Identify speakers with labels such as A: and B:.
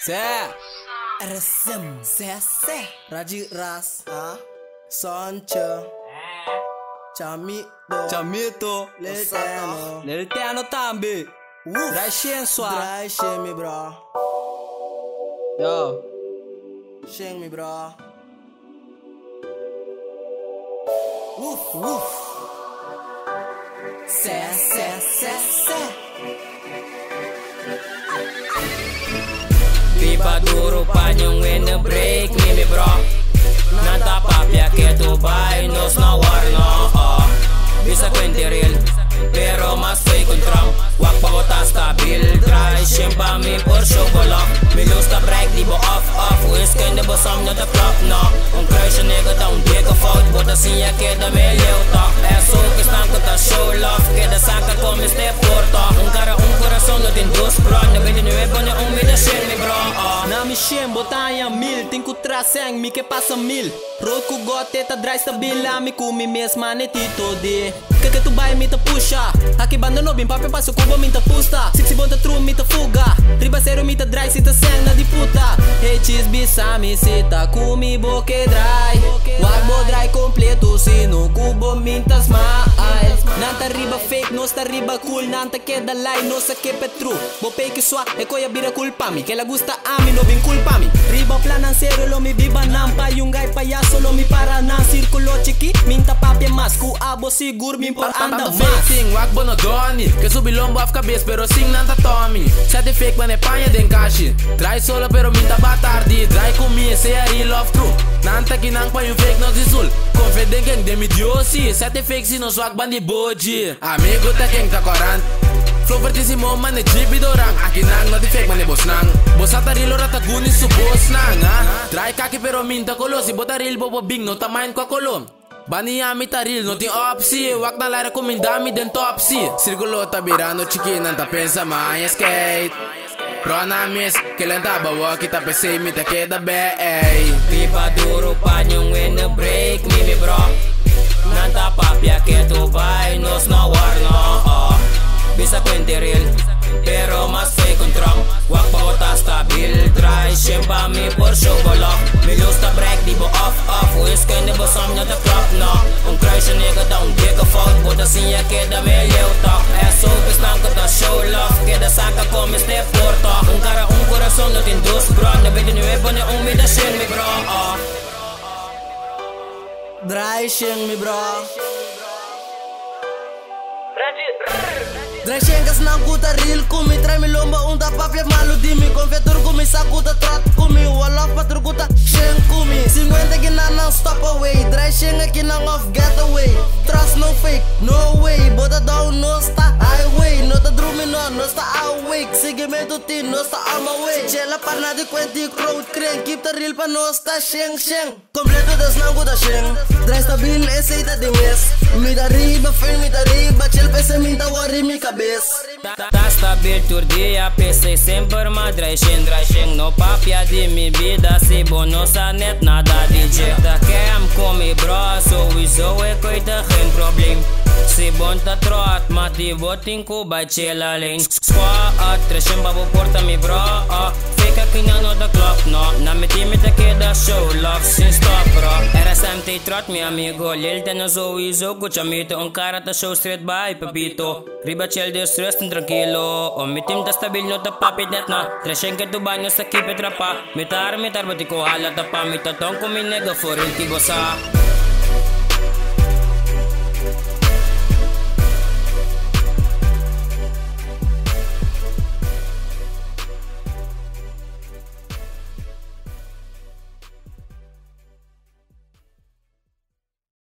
A: Sir. RSM. Sese. Raji Ras. Ah. Sancho. Chamito.
B: Chamito.
A: Lertano.
B: Lertano tambi. Dai
A: sua. Dai scemi bro.
B: Yo.
A: Scemi bro. Woof woof. Sese. Sese.
C: Iba duro pa niyong winner break me bro. Natapapya keto by nos na war no oh. Bisa kwente real Pero mas fake kung Trump. Wag pa stabil Try siyempa mi por chocolate. Me lose the break di bo off off. Who's kinda bo som na the flop no? Ang crush nigga down di ko fault Bota siya keda me liw talk Eso kisang ko ta show love. Keda sa ka ko mi
B: step shen botanha mil Tem que traceng mi que passa mil. Road ku gote ta dry stabil Mi ku mi mesma ne tito Que que tu vai mi ta puxa? Aqui banda no bim papi passo cubo mi ta pusta. Sixi bon ta tru mi ta fuga. Riba zero mi ta dry si ta seng na disputa H's bisa mi si ta ku mi boke dry Wag bo completo si no cubo mi ta smile Nanta arriba fake, non sta arriba cool. Nanta che da lei non sa che per true. Bo pei che sua e coi abira culpami Che la gusta ami, non vin culpami Riba planan serio lo mi viva nan. Pai un Yungay payaso lo mi para nan. Circolo chiqui, minta papi e masco abo sigur min par anda mas
D: Faking, wag bono doni Que subi lombo af cabeça pero sing nanta tomi Sete fake mane panha den cashi Try solo pero minta batardi Try comi se a real love true. Nanta ki nang pa yung fake no zisul Confident keng demi diosi Sete fake si no swag bandi boji. Amigo ta keng ta korant Flow vertissimo mane jibi dorang Aki nang no di fake mane bos nang. Bos ata rilo rata gunin su bos nang ha Try kaki pero minta kolo Si bota real bobo bing no tamain kwa kolom Bani ami taril no ting opsi. Wak na lara kumindami den topsi. Sirgulo tabirano chikinan ta pensa maya skate Pro namis, kailan tabawa kita pese mi ta queda bay
C: Viva duro panyong in break me mi bro. Nanta papia que Dubai nos na war no. Oh. Bisa real Pero mas fake con Trump Wak pa ko ta stabil Try shimba mi por show bolok Mi break di bo off off Wish Drashing me bro. Drashing că n-am gută real cu mi
A: mi lombă unta pa fie malu dimi Confetur cu mi sa gută trat cu mi Wala patru gută shen cu mi. 50 gina non stop away. Drashing că n-am off getaway. Me tutin, no sta on my way Chela parna di kwenti crowd crane Keep the real pa no sta sheng sheng. Completo das nang kuta sheng. Dry stabil, aceita di mes. Mi da riba, firm mi da riba. Chill pese minta worry mi cabeça
C: Tá stabil tur dia PC sempre ma Drashing, drashing No papia de mi vida Se bono sa net nada DJ Da cam com mi bro Sowieso e coita geen probleem Se bën të troat, ma ti votin ku baj len. lejnë Skua, babu porta mi vra Se kënja në dhe klap, no Na me timi të keda show, love sin stop, ra RSM të i mi amigo Lil të në zo i zo, ku që show straight by, papito Riba qel de stres në tranquilo O mitim da stabil në të papit net na. Treshen këtë Dubai së kipit rapa Mitar, mitar, bëti ko halat të pa. Mito ton mi nega forin t'i gosa